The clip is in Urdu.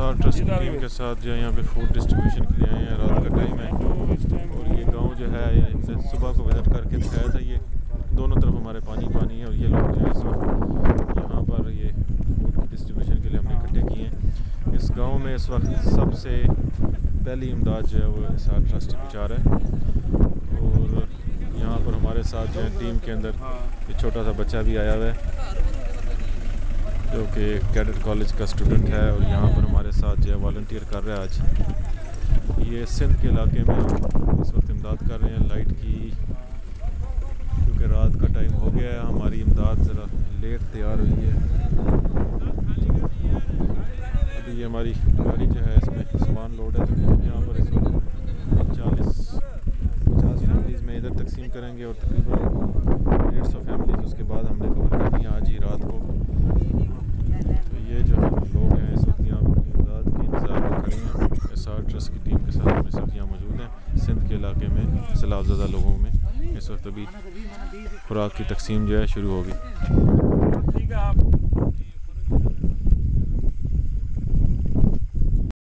سال ٹرسٹ کی ٹیم کے ساتھ جو ہے یہاں پہ فوڈ ڈسٹریبیوشن کے لیے آئے ہیں رات کا ٹائم ہے۔ اور یہ گاؤں جو ہے ان سے صبح کو وزٹ کر کے دکھایا تھا یہ دونوں طرف ہمارے پانی پانی ہے اور یہ لوگ جو ہے اس وقت یہاں پر یہ فوڈ کی ڈسٹریبیوشن کے لیے ہم نے اکٹھے کیے ہیں۔ اس گاؤں میں اس وقت سب سے پہلی امداد جو ہے وہ اسار ٹرسٹ پہنچا رہا ہے۔ اور یہاں پر ہمارے ساتھ جو ہے ٹیم کے اندر یہ چھوٹا سا بچہ بھی آیا ہوا ہے جو کہ کیڈٹ کالج کا اسٹوڈنٹ ہے اور یہاں پر ہمارے جو ہے والنٹیئر کر رہا ہے آج۔ یہ سندھ کے علاقے میں ہم اس وقت امداد کر رہے ہیں۔ لائٹ کی، کیونکہ رات کا ٹائم ہو گیا ہے، ہماری امداد ذرا لیٹ تیار ہوئی ہے۔ ابھی یہ ہماری گاڑی جو ہے، اس میں سامان لوڈ ہے۔ تو یہاں پر اس وقت چالیس، پچاس فیملیز میں ادھر تقسیم کریں گے اور تقریباً ڈیڑھ سو فیملیز اس کے بعد ہم نے کور کرنی ہے آج ہی رات کو تو یہ جو لوگ ہیں اس وقت یہاں اپنی امداد کے انتظار میں کھڑے ہیں ایس کی ٹیم کے ساتھ اس وقت یہاں موجود ہیں۔ سندھ کے علاقے میں، سیلاب زدہ لوگوں میں اس وقت ابھی خوراک کی تقسیم جو ہے شروع ہوگی۔